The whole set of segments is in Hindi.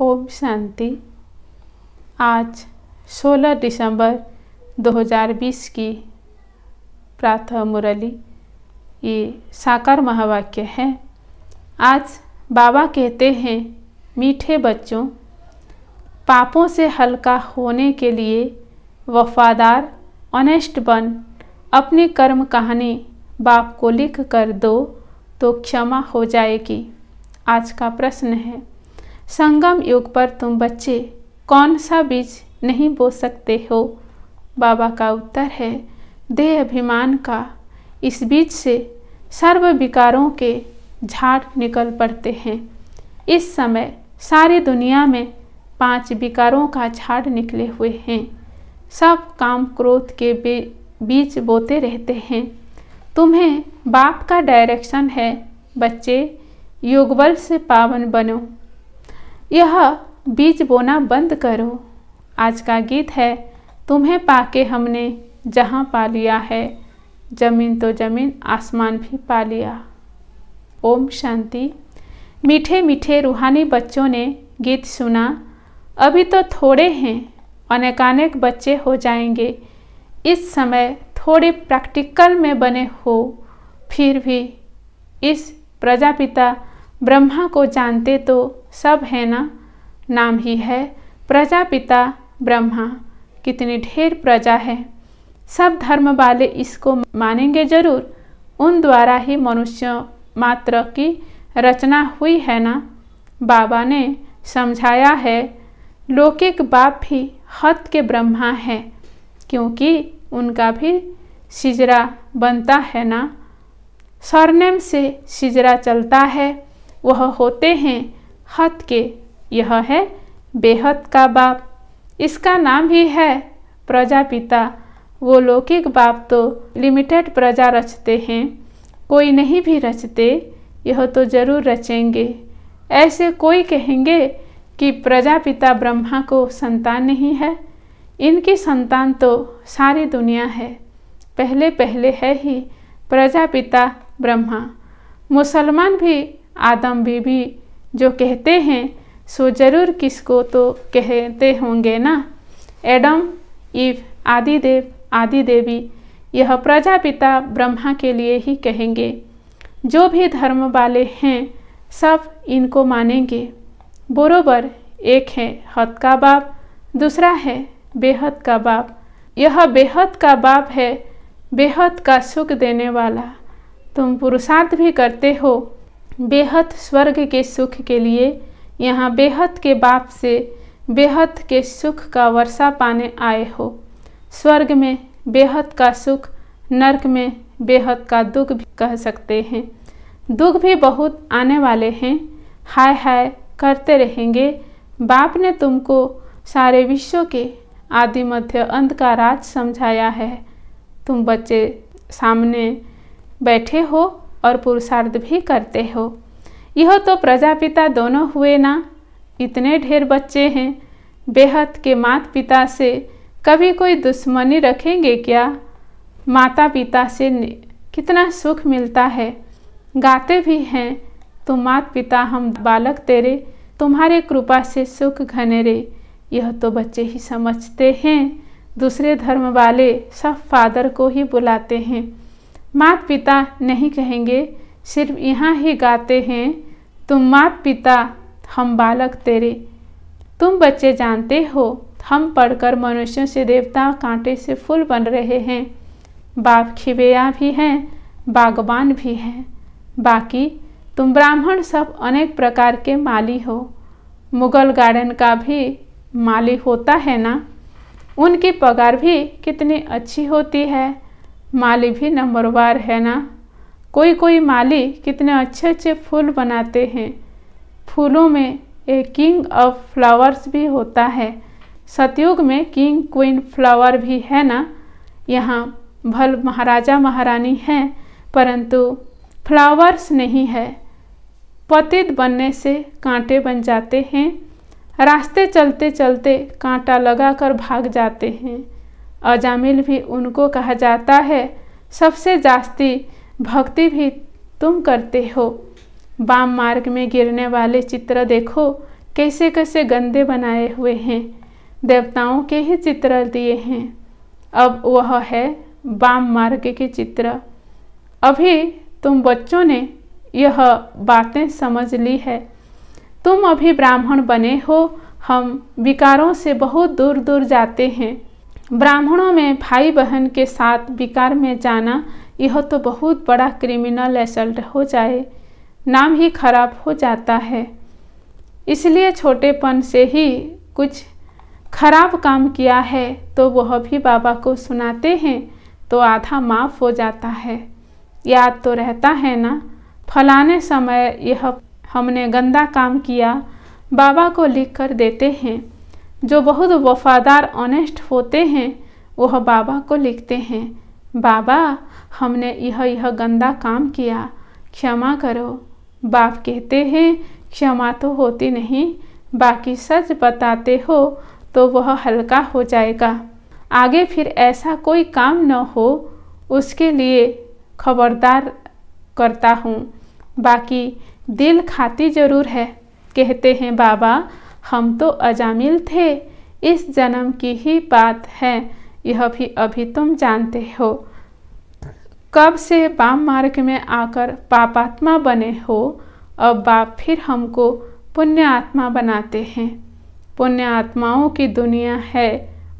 ओम शांति। आज 16 दिसंबर 2020 की प्रातः मुरली। ये साकार महावाक्य है। आज बाबा कहते हैं, मीठे बच्चों, पापों से हल्का होने के लिए वफादार, ऑनेस्ट बन, अपनी कर्म कहानी बाप को लिख कर दो तो क्षमा हो जाएगी। आज का प्रश्न है संगम युग पर तुम बच्चे कौन सा बीज नहीं बो सकते हो? बाबा का उत्तर है, देह अभिमान का। इस बीज से सर्व विकारों के झाड़ निकल पड़ते हैं। इस समय सारी दुनिया में पाँच विकारों का झाड़ निकले हुए हैं। सब काम क्रोध के बीज बोते रहते हैं। तुम्हें बाप का डायरेक्शन है, बच्चे योगबल से पावन बनो। यह बीज बोना बंद करो। आज का गीत है, तुम्हें पाके हमने जहाँ पा लिया है। ज़मीन तो ज़मीन, आसमान भी पा लिया। ओम शांति। मीठे मीठे रूहानी बच्चों ने गीत सुना, अभी तो थोड़े हैं, अनेकानेक बच्चे हो जाएँगे। इस समय थोड़े प्रैक्टिकल में बने हो, फिर भी इस प्रजापिता ब्रह्मा को जानते तो सब है ना? नाम ही है प्रजापिता ब्रह्मा। कितनी ढेर प्रजा है। सब धर्म वाले इसको मानेंगे ज़रूर। उन द्वारा ही मनुष्य मात्र की रचना हुई है ना? बाबा ने समझाया है, लौकिक बाप भी हत के ब्रह्मा है, क्योंकि उनका भी सिजरा बनता है ना? सरनेम से सिजरा चलता है। वह होते हैं। हत के। यह है बेहद का बाप। इसका नाम ही है प्रजापिता। वो लौकिक बाप तो लिमिटेड प्रजा रचते हैं। कोई नहीं भी रचते, यह तो ज़रूर रचेंगे। ऐसे कोई कहेंगे कि प्रजापिता ब्रह्मा को संतान नहीं है। इनकी संतान तो सारी दुनिया है। पहले पहले है ही प्रजापिता ब्रह्मा। मुसलमान भी आदम बीबी जो कहते हैं, सो ज़रूर किसको तो कहते होंगे ना? एडम, ईव आदि देव आदि देवी यह प्रजापिता ब्रह्मा के लिए ही कहेंगे। जो भी धर्म वाले हैं, सब इनको मानेंगे। बरोबर, एक है हद का बाप, दूसरा है बेहद का बाप। यह बेहद का बाप है, बेहद का सुख देने वाला। तुम पुरुषार्थ भी करते हो बेहद स्वर्ग के सुख के लिए, यहाँ बेहद के बाप से बेहद के सुख का वर्षा पाने आए हो। स्वर्ग में बेहद का सुख, नरक में बेहद का दुख भी कह सकते हैं। दुख भी बहुत आने वाले हैं। हाय हाय, करते रहेंगे। बाप ने तुमको सारे विश्व के आदि मध्य अंत का राज समझाया है। तुम बच्चे सामने बैठे हो। और पुरुषार्थ भी करते हो। यह तो प्रजापिता दोनों हुए ना? इतने ढेर बच्चे हैं। बेहद के माता पिता से कभी कोई दुश्मनी रखेंगे क्या? माता पिता से कितना सुख मिलता है। गाते भी हैं तुम मात पिता हम बालक तेरे, तुम्हारे कृपा से सुख घने रे यह तो बच्चे ही समझते हैं। दूसरे धर्म वाले सब फादर को ही बुलाते हैं। मात पिता नहीं कहेंगे, सिर्फ़ यहाँ ही गाते हैं, तुम मात पिता हम बालक तेरे। तुम बच्चे जानते हो, हम पढ़कर मनुष्यों से देवता कांटे से फूल बन रहे हैं। बाप खिबेया भी हैं बागबान भी हैं। बाकी, तुम ब्राह्मण सब अनेक प्रकार के माली हो। मुगल गार्डन का भी माली होता है ना? उनकी पगार भी कितनी अच्छी होती है। माली भी नंबरवार है ना? कोई कोई माली कितने अच्छे अच्छे फूल बनाते हैं। फूलों में एक किंग ऑफ़ फ्लावर्स भी होता है। सतयुग में किंग क्वीन फ्लावर भी है ना? यहाँ भल महाराजा महारानी हैं, परंतु फ्लावर्स नहीं है। पतित बनने से कांटे बन जाते हैं। रास्ते चलते चलते कांटा लगाकर भाग जाते हैं। अजामिल भी उनको कहा जाता है, सबसे जास्ती भक्ति भी तुम करते हो। बाम मार्ग में गिरने वाले चित्र देखो, कैसे कैसे गंदे बनाए हुए हैं। देवताओं के ही चित्र दिए हैं। अब वह है बाम मार्ग के चित्र। अभी तुम बच्चों ने यह बातें समझ ली है। तुम अभी ब्राह्मण बने हो, हम विकारों से बहुत दूर दूर जाते हैं। ब्राह्मणों में भाई बहन के साथ विकार में जाना, यह तो बहुत बड़ा क्रिमिनल असल्ट हो जाए। नाम ही खराब हो जाता है। इसलिए छोटेपन से ही कुछ खराब काम किया है तो वह भी बाबा को सुनाते हैं तो आधा माफ़ हो जाता है। याद तो रहता है ना? फलाने समय यह हमने गंदा काम किया, बाबा को लिख कर देते हैं। जो बहुत वफादार ऑनेस्ट होते हैं, वह बाबा को लिखते हैं, बाबा, हमने यह यह गंदा काम किया, क्षमा करो। बाप कहते हैं, क्षमा तो होती नहीं, बाकी सच बताते हो तो वह हल्का हो जाएगा। आगे फिर ऐसा कोई काम न हो, उसके लिए खबरदार करता हूँ। बाकी दिल खाती ज़रूर है। कहते हैं, बाबा हम तो अजामिल थे, इस जन्म की ही बात है, यह भी अभी तुम जानते हो। कब से वाम मार्ग में आकर पापात्मा बने हो, अब बाप फिर हमको पुण्य आत्मा बनाते हैं। पुण्य आत्माओं की दुनिया है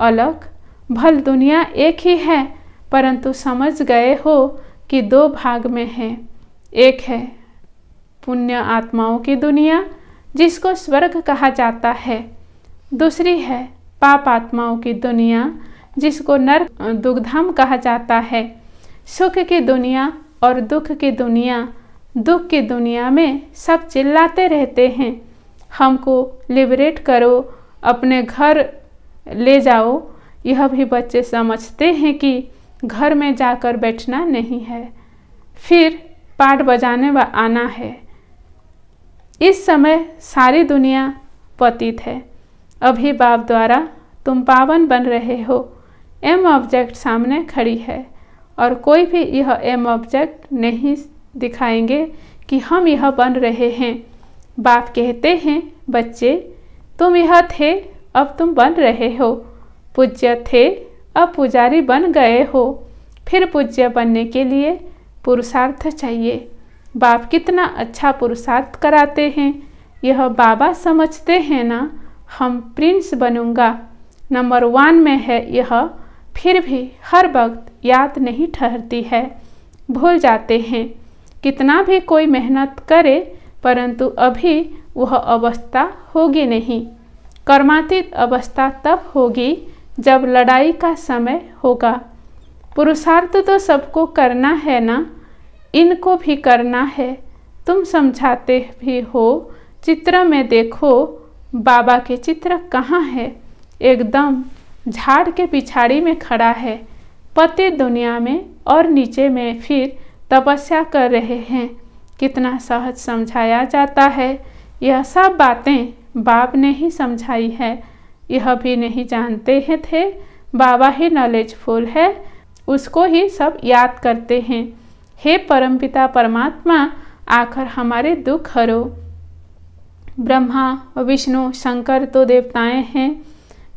अलग, भल दुनिया एक ही है, परंतु समझ गए हो कि दो भाग में है। एक है पुण्य आत्माओं की दुनिया जिसको स्वर्ग कहा जाता है। दूसरी है पाप आत्माओं की दुनिया, जिसको नर, दुग्धाम कहा जाता है। सुख की दुनिया और दुख की दुनिया, दुख की दुनिया में सब चिल्लाते रहते हैं। हमको लिबरेट करो, अपने घर ले जाओ। यह भी बच्चे समझते हैं कि घर में जाकर बैठना नहीं है। फिर पाठ बजाने व आना है। इस समय सारी दुनिया पतित है। अभी बाप द्वारा तुम पावन बन रहे हो। एम ऑब्जेक्ट सामने खड़ी है और कोई भी यह एम ऑब्जेक्ट नहीं दिखाएँगे कि हम यह बन रहे हैं। बाप कहते हैं, बच्चे, तुम यह थे, अब तुम बन रहे हो। पूज्य थे, अब पुजारी बन गए हो। फिर पूज्य बनने के लिए पुरुषार्थ चाहिए। बाप कितना अच्छा पुरुषार्थ कराते हैं। यह बाबा समझते हैं ना, हम प्रिंस बनूँगा। नंबर वन में है यह, फिर भी हर वक्त याद नहीं ठहरती है। भूल जाते हैं। कितना भी कोई मेहनत करे, परंतु अभी वह अवस्था होगी नहीं। कर्मातीत अवस्था तब होगी जब लड़ाई का समय होगा। पुरुषार्थ तो सबको करना है ना इनको भी करना है। तुम समझाते भी हो, चित्र में देखो, बाबा के चित्र कहाँ है? एकदम झाड़ के पिछाड़ी में खड़ा है। पति दुनिया में और नीचे में फिर तपस्या कर रहे हैं। कितना सहज समझाया जाता है। यह सब बातें बाप ने ही समझाई है। यह भी नहीं जानते हैं थे। बाबा ही नॉलेजफुल है। उसको ही सब याद करते हैं। हे परमपिता परमात्मा आकर हमारे दुख हरो। ब्रह्मा, विष्णु, शंकर तो देवताएँ हैं।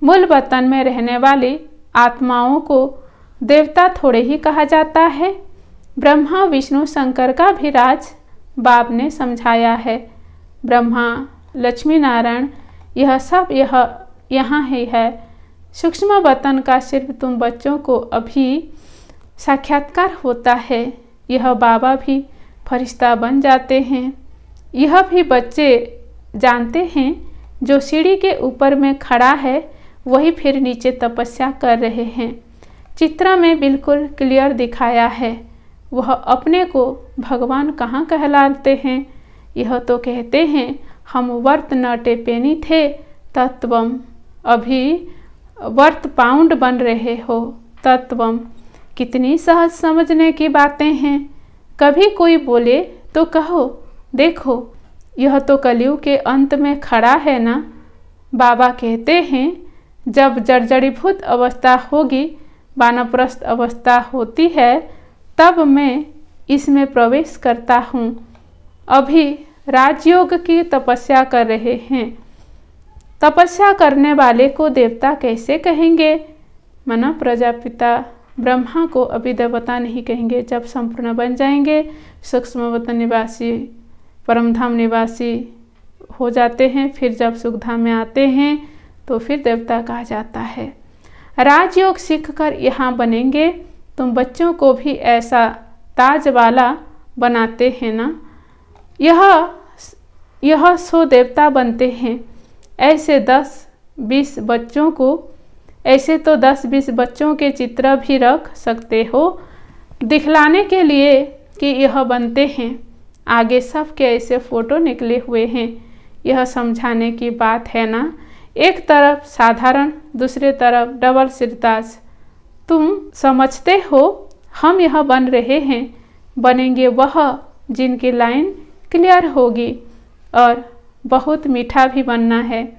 मूल वतन में रहने वाली आत्माओं को देवता थोड़े ही कहा जाता है। ब्रह्मा, विष्णु, शंकर का भी राज बाप ने समझाया है। ब्रह्मा लक्ष्मी नारायण यह सब यह, यहाँ ही है। सूक्ष्म वतन का सिर्फ़ तुम बच्चों को अभी साक्षात्कार होता है। यह बाबा भी फरिश्ता बन जाते हैं। यह भी बच्चे जानते हैं, जो सीढ़ी के ऊपर में खड़ा है, वही फिर नीचे तपस्या कर रहे हैं। चित्र में बिल्कुल क्लियर दिखाया है। वह अपने को भगवान कहाँ कहलाते हैं? यह तो कहते हैं, हम वर्त न टेपेनी थे, तत्वम। अभी वर्त पाउंड बन रहे हो, तत्वम। कितनी सहज समझने की बातें हैं। कभी कोई बोले तो कहो, देखो, यह तो कलयुग के अंत में खड़ा है ना? बाबा कहते हैं, जब जर्जरीभूत अवस्था होगी वानप्रस्थ अवस्था होती है, तब मैं इसमें प्रवेश करता हूँ। अभी राजयोग की तपस्या कर रहे हैं। तपस्या करने वाले को देवता कैसे कहेंगे? मना प्रजापिता ब्रह्मा को अभी देवता नहीं कहेंगे। जब संपूर्ण बन जाएँगे सूक्ष्मवतन निवासी, परमधाम निवासी हो जाते हैं। फिर जब सुखधाम में आते हैं तो फिर देवता कहा जाता है। राजयोग सीख कर यहाँ बनेंगे। तुम बच्चों को भी ऐसा ताज वाला बनाते हैं ना? यह यह सो देवता बनते हैं। ऐसे दस, बीस बच्चों को ऐसे तो दस बीस बच्चों के चित्र भी रख सकते हो। दिखलाने के लिए कि यह बनते हैं। आगे सब के ऐसे फ़ोटो निकले हुए हैं। यह समझाने की बात है ना? एक तरफ़ साधारण, दूसरे तरफ़ डबल सिरताज। तुम समझते हो, हम यह बन रहे हैं। बनेंगे वह जिनकी लाइन क्लियर होगी और बहुत मीठा भी बनना है।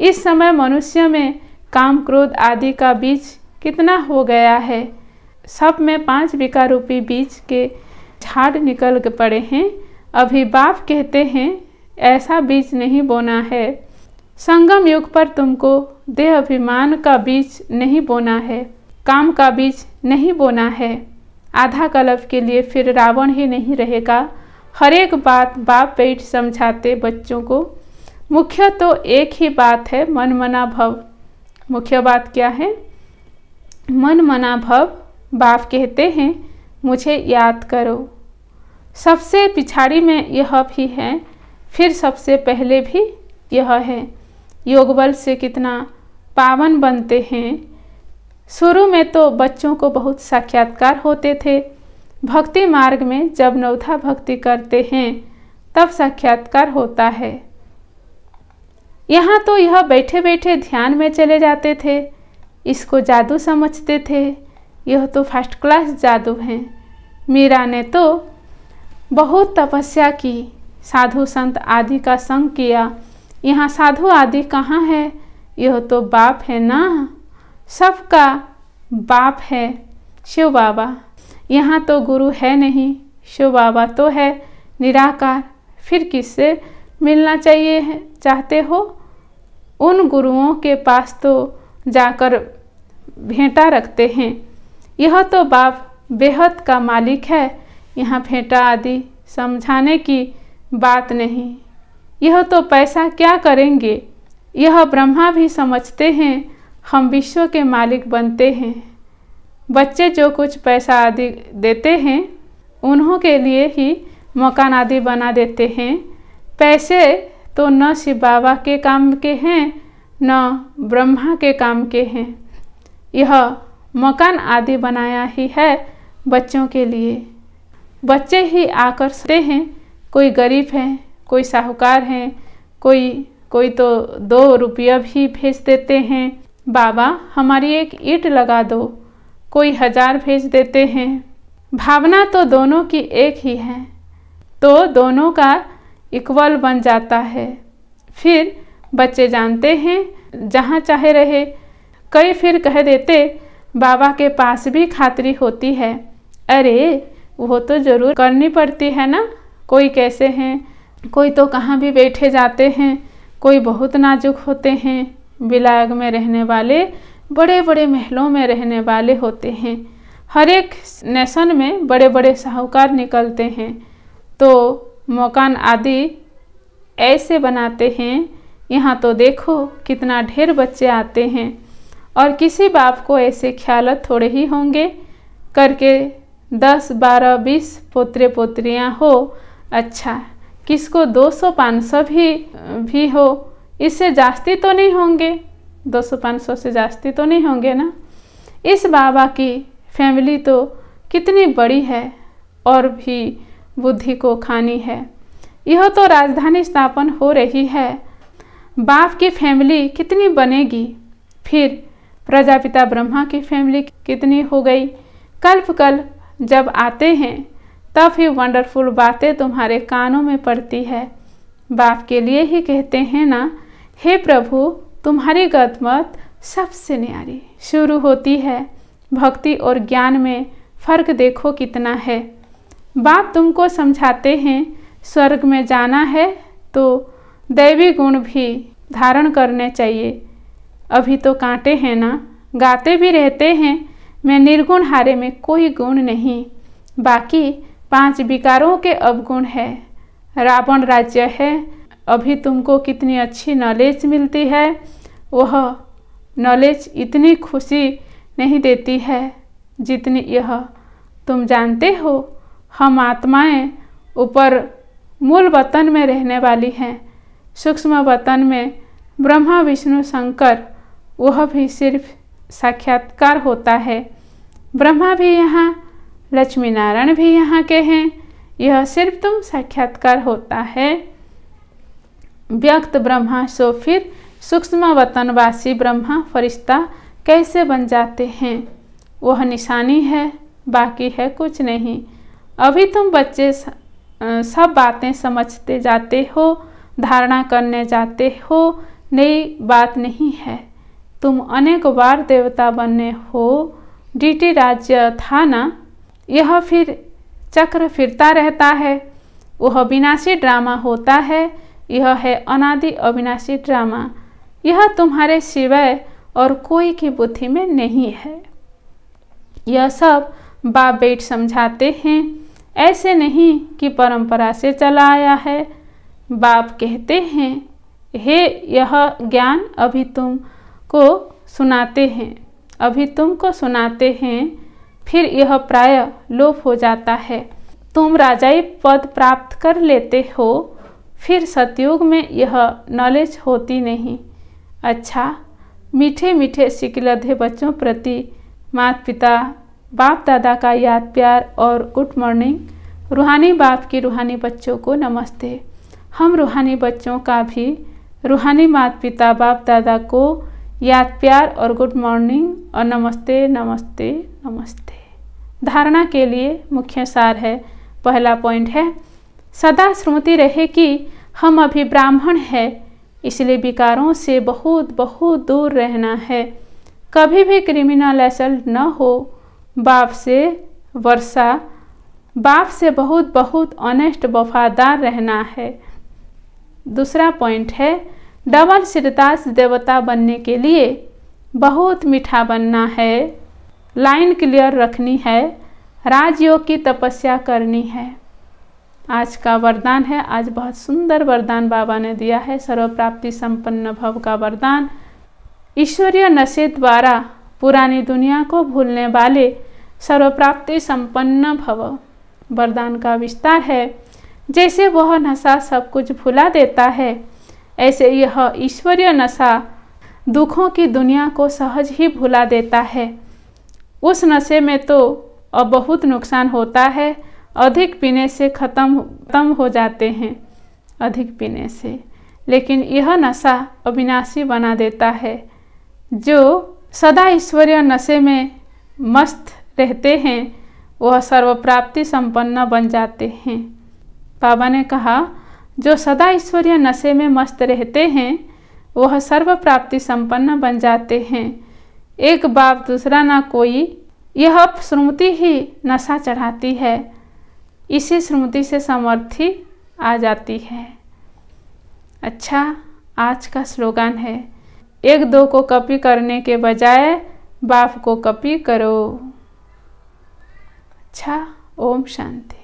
इस समय मनुष्य में काम क्रोध आदि का बीज कितना हो गया है? सब में पाँच विकारूपी बीज के झाड़ निकल पड़े हैं। अभी बाप कहते हैं, ऐसा बीज नहीं बोना है। संगम युग पर तुमको देह अभिमान का बीज नहीं बोना है। काम का बीज नहीं बोना है। आधा कलप के लिए फिर रावण ही नहीं रहेगा। हर एक बात बाप पेट समझाते बच्चों को। मुख्य तो एक ही बात है मन मना भव। मुख्य बात क्या है? मन मना भव, बाप कहते हैं, मुझे याद करो। सबसे पिछाड़ी में यह भी है, फिर सबसे पहले भी यह है। योग बल से कितना पावन बनते हैं। शुरू में तो बच्चों को बहुत साक्षात्कार होते थे। भक्ति मार्ग में जब नवथा भक्ति करते हैं, तब साक्षात्कार होता है। यहाँ तो यह बैठे बैठे ध्यान में चले जाते थे। इसको जादू समझते थे। यह तो फ़र्स्ट क्लास जादू है। मीरा ने तो बहुत तपस्या की। साधु संत आदि का संग किया। यहाँ साधु आदि कहाँ है? यह तो बाप है ना? सबका बाप है। शिव बाबा। यहाँ तो गुरु है नहीं। शिव बाबा तो है। निराकार। फिर किससे मिलना चाहिए है? चाहते हो? उन गुरुओं के पास तो जाकर भेंटा रखते हैं। यह तो बाप बेहद का मालिक है। यहाँ भेंटा आदि समझाने की बात नहीं। यह तो पैसा क्या करेंगे? यह ब्रह्मा भी समझते हैं, हम विश्व के मालिक बनते हैं। बच्चे जो कुछ पैसा आदि देते हैं, उन्हों के लिए ही मकान आदि बना देते हैं। पैसे तो न शिव बाबा के काम के हैं, न ब्रह्मा के काम के हैं। यह मकान आदि बनाया ही है बच्चों के लिए। बच्चे ही आकर्षते हैं, कोई गरीब है, कोई साहूकार हैं, कोई कोई तो दो रुपया भी भेज देते हैं। बाबा, हमारी एक ईट लगा दो, कोई हज़ार भेज देते हैं। भावना तो दोनों की एक ही है। तो दोनों का इक्वल बन जाता है। फिर बच्चे जानते हैं, जहाँ चाहे रहे। कई फिर कह देते, बाबा के पास भी खातरी होती है। अरे, वो तो ज़रूर करनी पड़ती है ना। कोई कैसे हैं? कोई तो कहाँ भी बैठे जाते हैं। कोई बहुत नाजुक होते हैं। बिलाग में रहने वाले बड़े बड़े महलों में रहने वाले होते हैं। हर एक नेशन में बड़े बड़े साहूकार निकलते हैं। तो मकान आदि ऐसे बनाते हैं। यहाँ तो देखो कितना ढेर बच्चे आते हैं और किसी बाप को ऐसे ख्याल थोड़े ही होंगे। करके दस, बारह, बीस पोतरे पोतरियाँ हो अच्छा किसको 200-500 भी भी हो, इससे जास्ती तो नहीं होंगे। दो सौ पाँच सौ से जास्ती तो नहीं होंगे ना? इस बाबा की फैमिली तो कितनी बड़ी है और भी बुद्धि को खानी है। यह तो राजधानी स्थापन हो रही है। बाप की फैमिली कितनी बनेगी? फिर प्रजापिता ब्रह्मा की फैमिली कितनी हो गई? कल्प कल्प जब आते हैं, तब ही वंडरफुल बातें तुम्हारे कानों में पड़ती है। बाप के लिए ही कहते हैं ना, हे प्रभु, तुम्हारी गदमत सबसे न्यारी। शुरू होती है। भक्ति और ज्ञान में फ़र्क देखो कितना है। बाप तुमको समझाते हैं, स्वर्ग में जाना है तो दैवी गुण भी धारण करने चाहिए। अभी तो कांटे हैं ना, गाते भी रहते हैं, मैं निर्गुण हारे में कोई गुण नहीं। बाकी पाँच विकारों के अवगुण है। रावण राज्य है, अभी तुमको कितनी अच्छी नॉलेज मिलती है, वह नॉलेज इतनी खुशी नहीं देती है जितनी यह तुम जानते हो। हम आत्माएँ ऊपर मूल वतन में रहने वाली हैं। सूक्ष्म वतन में ब्रह्मा, विष्णु, शंकर, वह भी सिर्फ़ साक्षात्कार होता है। ब्रह्मा भी यहाँ लक्ष्मी नारायण भी यहाँ के हैं। यह सिर्फ़ तुम साक्षात्कार होता है। व्यक्त ब्रह्मा, सो फिर सूक्ष्म वतनवासी ब्रह्मा, फरिश्ता कैसे बन जाते हैं? वह निशानी है, बाकी है कुछ नहीं। अभी तुम बच्चे सब बातें समझते जाते हो, धारणा करने जाते हो, नई बात नहीं है। तुम अनेक बार देवता बनने हो, डीटी राज्य था ना? यह फिर चक्र फिरता रहता है। वह विनाशी ड्रामा होता है। यह है अनादि अविनाशी ड्रामा। यह तुम्हारे सिवाय और कोई की बुद्धि में नहीं है। यह सब बाप बेट समझाते हैं। ऐसे नहीं कि परंपरा से चला आया है। बाप कहते हैं, हे, यह ज्ञान अभी तुम को सुनाते हैं। अभी तुमको सुनाते हैं, फिर यह प्राय लोप हो जाता है। तुम राजाई पद प्राप्त कर लेते हो, फिर सतयुग में यह नॉलेज होती नहीं। अच्छा मीठे मीठे सिकलधे बच्चों प्रति माता पिता बाप दादा का याद प्यार और गुड मॉर्निंग। रूहानी बाप की रूहानी बच्चों को नमस्ते। हम रूहानी बच्चों का भी रूहानी माता पिता बाप दादा को याद प्यार और गुड मॉर्निंग और नमस्ते नमस्ते नमस्ते। धारणा के लिए मुख्य सार है, पहला पॉइंट है, सदा स्मृति रहे कि हम अभी ब्राह्मण है, इसलिए विकारों से बहुत बहुत दूर रहना है। कभी भी क्रिमिनल असल्ट न हो बाप से वर्षा। बाप से बहुत बहुत ऑनेस्ट वफादार रहना है। दूसरा पॉइंट है, डबल सिरदास देवता बनने के लिए बहुत मीठा बनना है। लाइन क्लियर रखनी है राजयोग की तपस्या करनी है। आज का वरदान है, आज बहुत सुंदर वरदान बाबा ने दिया है। सर्वप्राप्ति संपन्न भव का वरदान। ईश्वरीय नशे द्वारा पुरानी दुनिया को भूलने वाले सर्वप्राप्ति संपन्न भव। वरदान का विस्तार है। जैसे वह नशा सब कुछ भुला देता है, ऐसे यह ईश्वरीय नशा दुखों की दुनिया को सहज ही भुला देता है। उस नशे में तो अब बहुत नुकसान होता है। अधिक पीने से ख़त्म ख़त्म हो जाते हैं। अधिक पीने से। लेकिन यह नशा अविनाशी बना देता है, जो सदा ईश्वरीय नशे में मस्त रहते हैं, वह सर्वप्राप्ति संपन्न बन जाते हैं। बाबा ने कहा, जो सदा ईश्वरीय नशे में मस्त रहते हैं, वह सर्व प्राप्ति संपन्न बन जाते हैं। एक बाप दूसरा ना कोई, यह स्मृति ही नशा चढ़ाती है। इसी स्मृति से समर्थी आ जाती है। अच्छा आज का स्लोगन है। एक दो को कॉपी करने के बजाय बाप को कॉपी करो। अच्छा ओम शांति।